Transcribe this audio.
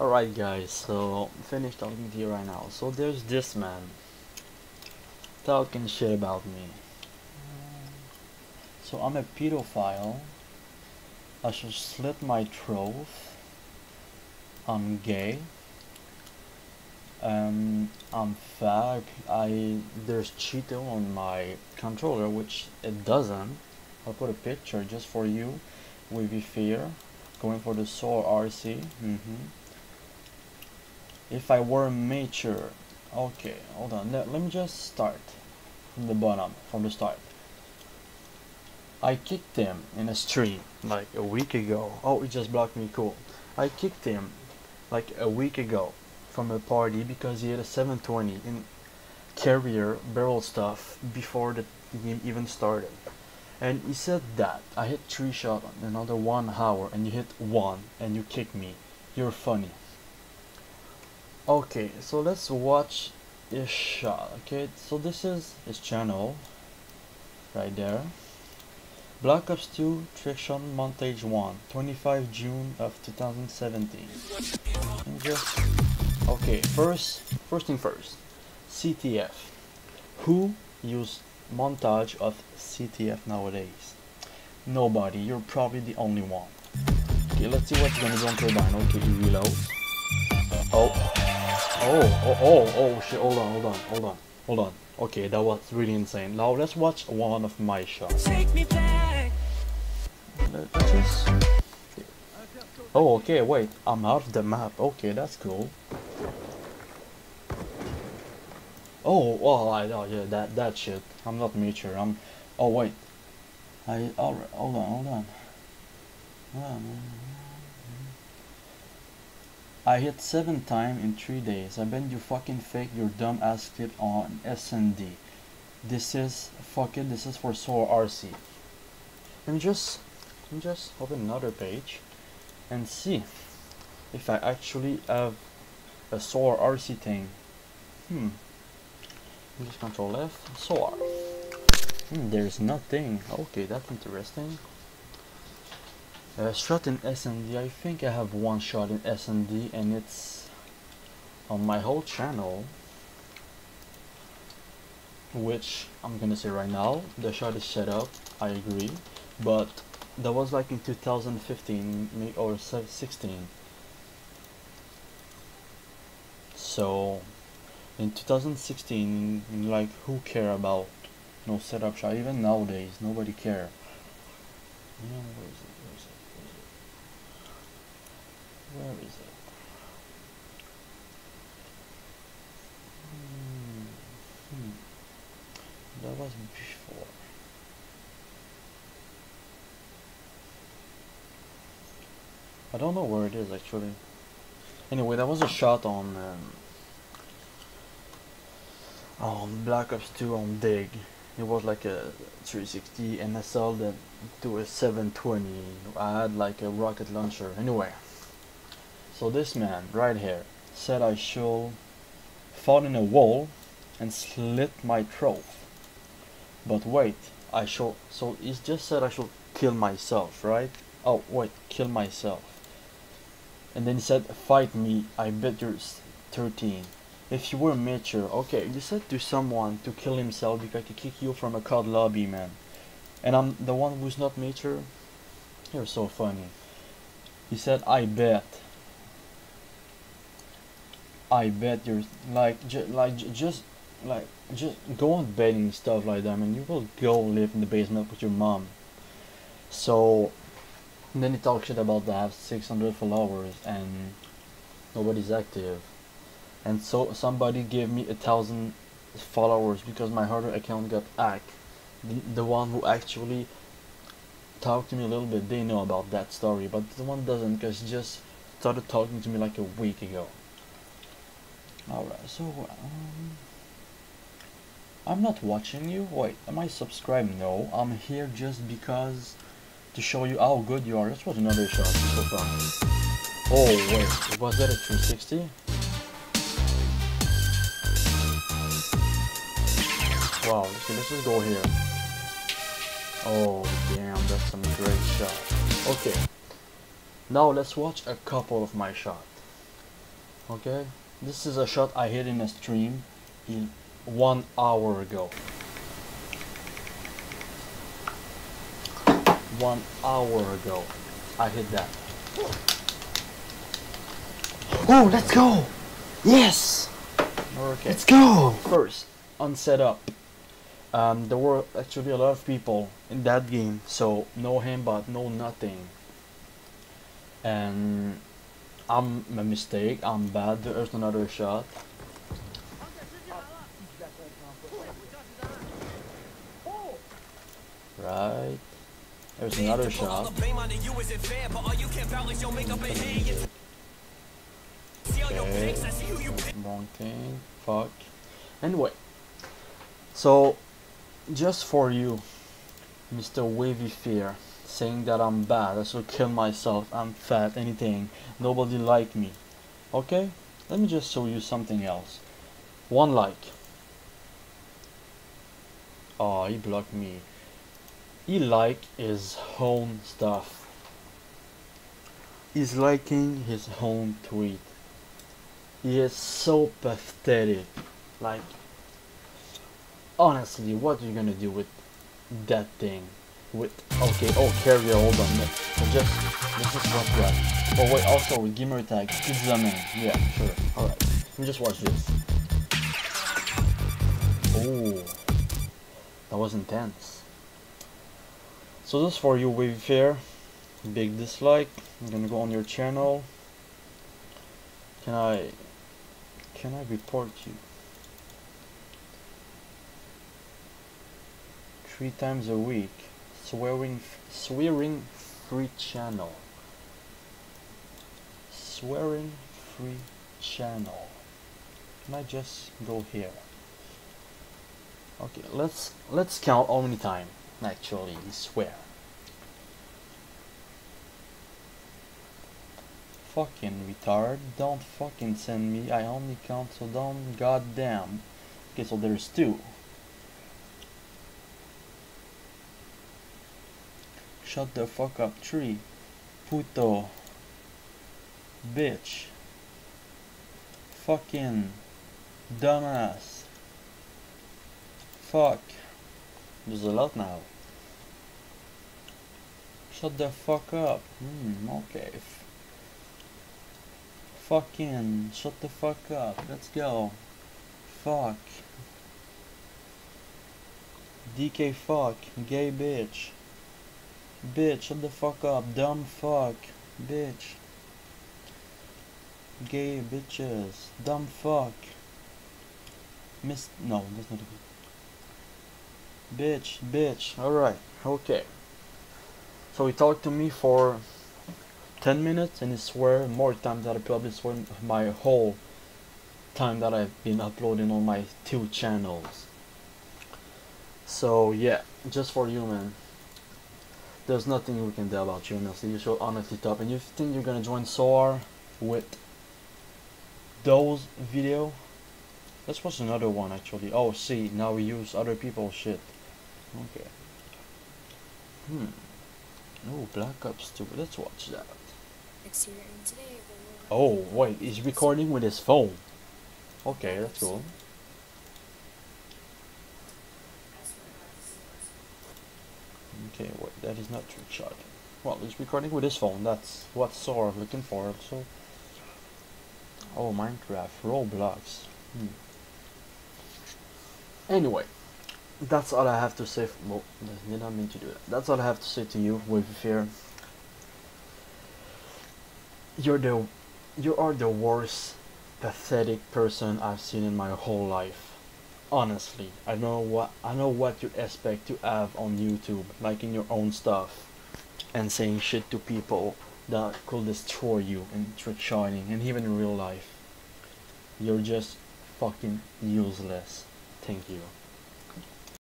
Alright guys, so finished talking to you right now. So there's this man talking shit about me. So I'm a pedophile. I should slit my throat. I'm gay. Um, I'm fat. I there's Cheeto on my controller, which it doesn't. I'll put a picture just for you. With fear, going for the Soar RC. Mm -hmm. If I were mature, okay, hold on. Let, let me just start from the bottom, from the start. I kicked him in a stream like a week ago. Oh, he just blocked me. Cool. I kicked him like a week ago from a party because he had a 720 in carrier barrel stuff before the game even started. And he said that I hit three shots in another one hour and you hit one and you kick me. You're funny. Okay, so let's watch shot. Okay, so this is his channel right there. Black Ops 2 Trickshot Montage 1, 25 June of 2017. Just, okay, first, first thing first, CTF. Who used montage of CTF nowadays? Nobody, you're probably the only one. Okay, let's see what's gonna do on Turbine. Okay, he reloads. Oh, oh, oh, oh, oh, shit, hold on, hold on, hold on, hold on. Okay, that was really insane. Now let's watch one of my shots. Take me back. Let's. Oh, okay, wait, I'm out of the map. Okay, that's cool. Oh, well, I know, yeah, that that shit. I'm not mature. I'm. Oh wait. I. Alright, hold on, hold on. Hold on. I hit seven times in three days. I bet you fucking fake your dumb ass clip on SND. This is fuck it. This is for Soar RC. Let me just let me just open another page and see if I actually have a Soar RC thing. Hmm. Just control F. Soar. Hmm, there's nothing. Okay, that's interesting. Uh, shot in SND, I think I have one shot in SND and it's on my whole channel which I'm gonna say right now the shot is set up I agree but that was like in 2015 or 16 so in 2016 like who care about no setup shot? Even nowadays nobody care. Yeah, where is it? Hmm. Hmm. That was before. I don't know where it is actually. Anyway, that was a shot on um, on Black Ops 2 on Dig. It was like a 360 and I sold it to a 720. I had like a rocket launcher. Anyway. So this man right here said I should fall in a wall and slit my throat. But wait, I should, so he just said I should kill myself, right? Oh, wait, kill myself. And then he said, fight me, I bet you're 13. If you were mature, okay, you said to someone to kill himself because he kick you from a COD lobby, man. And I'm the one who's not mature? You're so funny. He said, I bet. I bet you're like like just like just go on betting stuff like that and you will go live in the basement with your mom. So then he talks shit about that 600 followers and nobody's active. And so somebody gave me a thousand followers because my harder account got hacked. The, the one who actually talked to me a little bit they know about that story but the one doesn't because he just started talking to me like a week ago Alright, so um, I'm not watching you. Wait, am I subscribed? No, I'm here just because to show you how good you are. This was another shot so far. Oh wait, was that a 360? Wow, let's just go here. Oh damn, that's some great shot. Okay, now let's watch a couple of my shots. Okay, this is a shot I hit in a stream in one hour ago. One hour ago, I hit that. Oh, let's go! Yes! Okay. Let's go! First, on setup. Um, there were actually a lot of people in that game, so no aimbot, no nothing. And I'm a mistake, I'm bad, there's another shot. Right. There's another shot. Okay. Wrong thing. Fuck. Anyway. So, just for you, Mr. Wavy Fear, saying that I'm bad, I should kill myself, I'm fat, anything, nobody like me. Okay? Let me just show you something else. One like. Oh, he blocked me. He like his own stuff. He's liking his own tweet. He is so pathetic. Like, honestly, what are you gonna do with that thing? With okay, oh carrier, hold on. just this is watch that. Oh wait, also gamer tag, pizza man. Yeah, sure. Alright. Let me just watch this. Oh that was intense. So this for you Wayfair. Big dislike. I'm gonna go on your channel. Can I can I report you? Three times a week. Swearing, swearing free channel. Swearing free channel. Can I just go here? Okay, let's let's count how many time actually swear. fucking retard. Don't fucking send me. I only count, so don't goddamn. Okay, so there's two. Shut the fuck up, tree. Puto. Bitch. Fucking dumbass. Fuck. There's a lot now. Shut the fuck up. Hmm, okay. Fucking shut the fuck up. Let's go. Fuck. DK fuck. Gay bitch. Bitch, shut the fuck up. Dumb fuck. Bitch. Gay bitches. Dumb fuck. Miss. No, that's not a good. Bitch, bitch. Alright, okay. So he talked to me for 10 minutes and he swear more times that I probably swear my whole time that I've been uploading on my two channels so yeah just for you man there's nothing we can do about you honestly you should honestly top and you think you're gonna join SOAR with those video? This was another one actually. Oh see now we use other people's shit. Okay. Hmm. Oh Black Ops 2 let's watch that. Oh, wait, he's recording with his phone. Okay, that's cool. Okay, wait, that is not true shot. Well, he's recording with his phone, that's what sort of looking for, so... Oh, Minecraft, Roblox. Hmm. Anyway, that's all I have to say. Well, did not mean to do that. That's all I have to say to you with fear you're the you are the worst pathetic person I've seen in my whole life. Honestly, I know what I know what you expect to have on YouTube, liking your own stuff and saying shit to people that could destroy you in trick shining and even in real life. You're just fucking useless. Thank you.